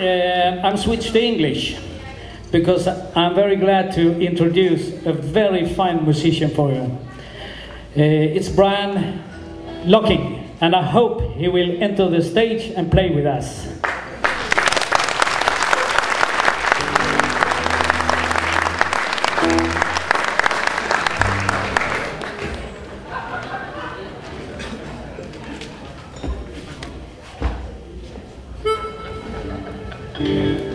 uh, I'm switched to English because I'm very glad to introduce a very fine musician for you. Uh, it's Brian Locking, and I hope he will enter the stage and play with us. Thank